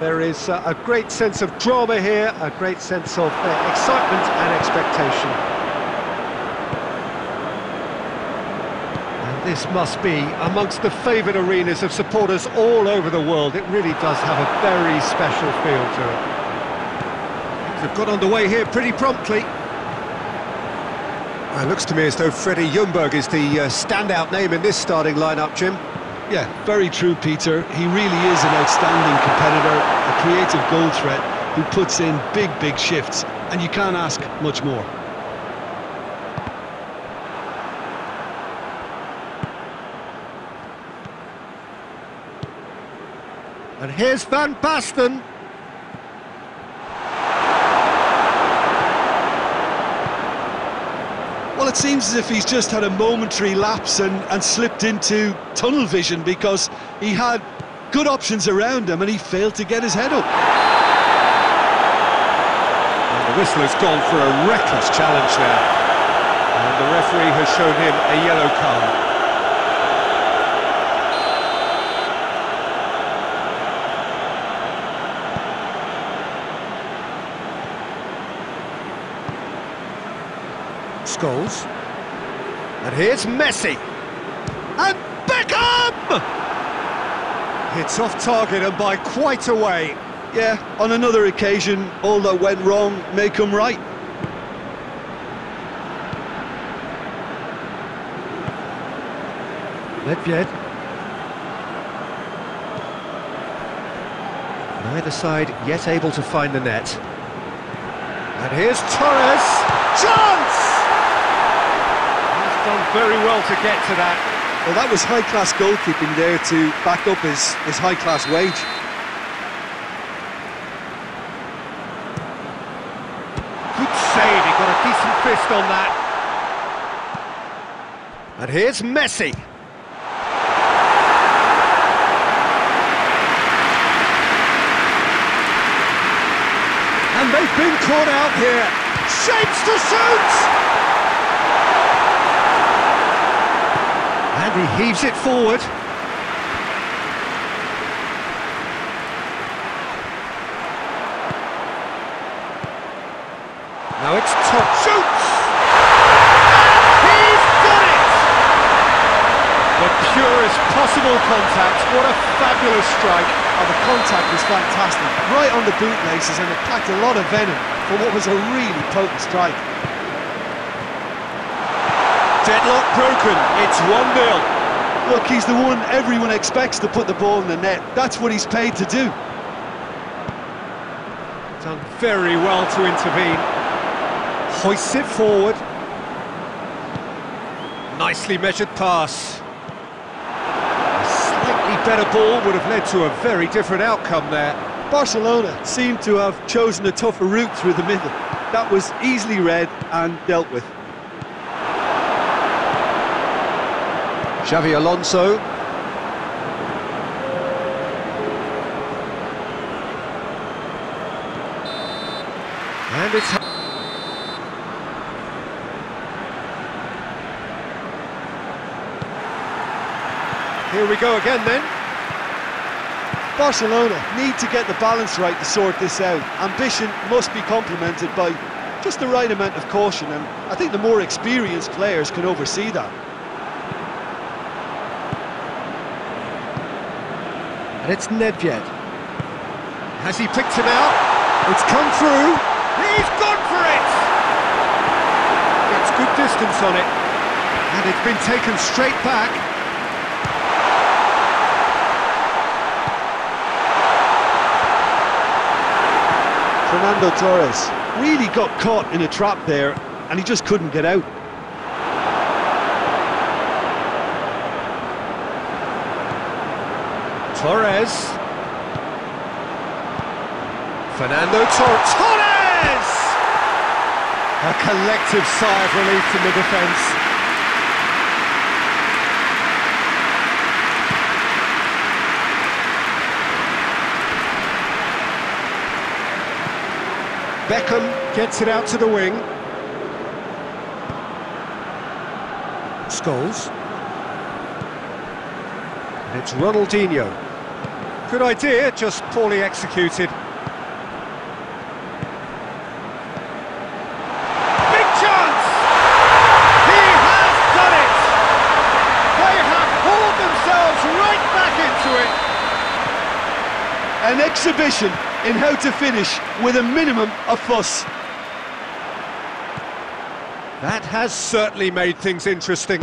There is uh, a great sense of drama here, a great sense of uh, excitement and expectation. And this must be amongst the favoured arenas of supporters all over the world. It really does have a very special feel to it. They've got underway here pretty promptly. It looks to me as though Freddie Ljungberg is the uh, standout name in this starting lineup, Jim. Yeah, very true, Peter. He really is an outstanding competitor, a creative goal threat who puts in big, big shifts, and you can't ask much more. And here's Van Basten. Well, it seems as if he's just had a momentary lapse and, and slipped into tunnel vision because he had good options around him and he failed to get his head up. And the whistle has gone for a reckless challenge there. And the referee has shown him a yellow card. Scholes. And here's Messi. And Beckham! Hits off target and by quite a way. Yeah, on another occasion, all that went wrong may come right. Nedved. Neither side yet able to find the net. And here's Torres. Chance! Done very well to get to that. Well, that was high-class goalkeeping there to back up his, his high-class wage. Good save, he got a decent fist on that. And here's Messi. And they've been caught out here. Shapes to shoot! And he heaves it forward. Now it's top shoots! He's got it! The purest possible contact. What a fabulous strike. Oh, the contact was fantastic, right on the bootlaces, and it packed a lot of venom for what was a really potent strike. Deadlock broken. It's 1-0. Look, he's the one everyone expects to put the ball in the net. That's what he's paid to do. Done very well to intervene. Hoists it forward. Nicely measured pass. A slightly better ball would have led to a very different outcome there. Barcelona seemed to have chosen a tougher route through the middle. That was easily read and dealt with. Xabi Alonso. And it's... Here we go again then. Barcelona need to get the balance right to sort this out. Ambition must be complemented by just the right amount of caution, and I think the more experienced players can oversee that. And it's Nedved. Has he picked him out? It's come through. He's gone for it! Gets good distance on it. And it's been taken straight back. Fernando Torres really got caught in a trap there, and he just couldn't get out. Torres. Fernando Tor- Torres! A collective sigh of relief from the defence. Beckham gets it out to the wing. Scholes. And it's Ronaldinho. Good idea, just poorly executed. Big chance! He has done it! They have hauled themselves right back into it! An exhibition in how to finish with a minimum of fuss. That has certainly made things interesting.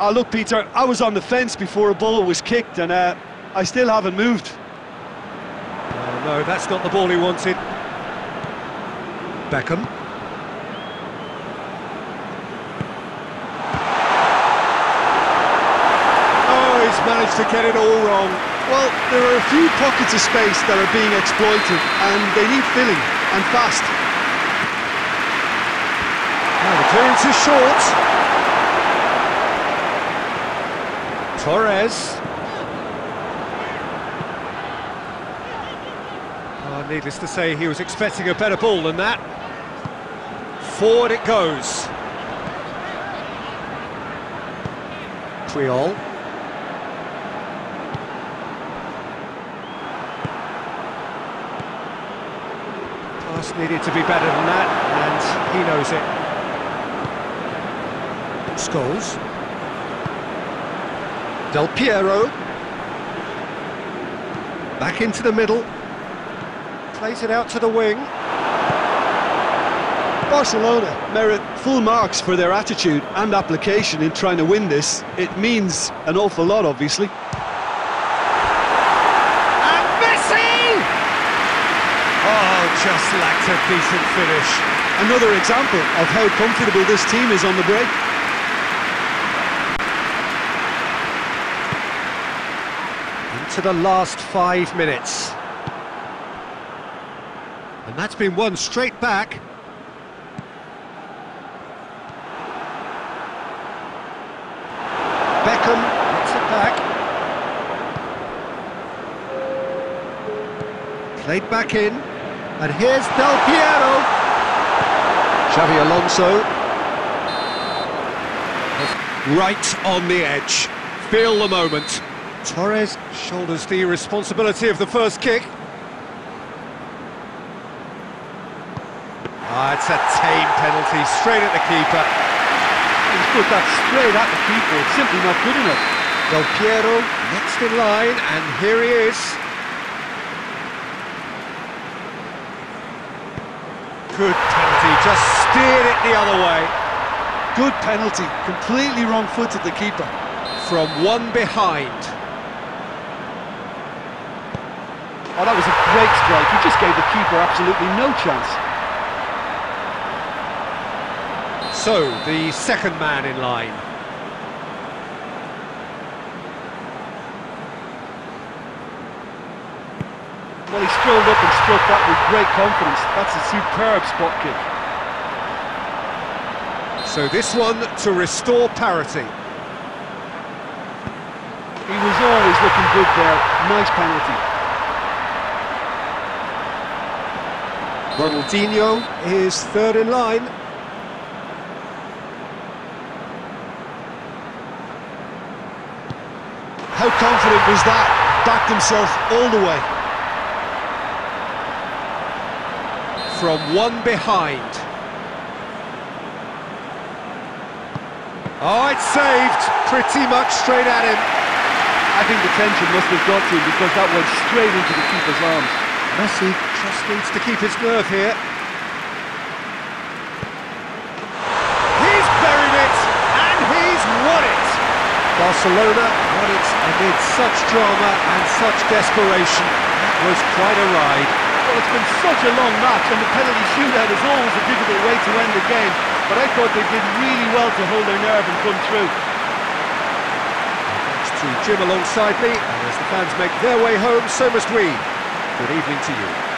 Oh, look, Peter, I was on the fence before a ball was kicked, and uh, I still haven't moved. Oh no, that's not the ball he wanted. Beckham. Oh, he's managed to get it all wrong. Well, there are a few pockets of space that are being exploited, and they need filling, and fast. Now the clearance is short. Torres. Needless to say, he was expecting a better ball than that. Forward it goes. Creole. Pass needed to be better than that, and he knows it. Scholes. Del Piero. Back into the middle. Plays it out to the wing. Barcelona merit full marks for their attitude and application in trying to win this. It means an awful lot, obviously. And Messi! Oh, just lacked a decent finish. Another example of how comfortable this team is on the break. Into the last five minutes. And that's been won straight back. Beckham gets it back. Played back in. And here's Del Piero. Xabi Alonso. Right on the edge. Feel the moment. Torres shoulders the responsibility of the first kick. Ah, it's a tame penalty, straight at the keeper. He's put that straight at the keeper. It's simply not good enough. Del Piero next in line, and here he is. Good penalty, just steered it the other way. Good penalty. Completely wrong-footed the keeper. From one behind. Oh, that was a great strike. He just gave the keeper absolutely no chance. So, the second man in line. Well, he strolled up and struck that with great confidence. That's a superb spot kick. So this one to restore parity. He was always looking good there. Nice penalty. Ronaldinho is third in line. How confident was that? Backed himself all the way. From one behind. Oh, it's saved. Pretty much straight at him. I think the tension must have got to him because that went straight into the keeper's arms. Messi just needs to keep his nerve here. He's buried it, and he's won it. Barcelona won it amid such drama and such desperation. That was quite a ride. Well, it's been such a long match, and the penalty shootout is always a difficult way to end the game. But I thought they did really well to hold their nerve and come through. Thanks to Jim alongside me, and as the fans make their way home, so must we. Good evening to you.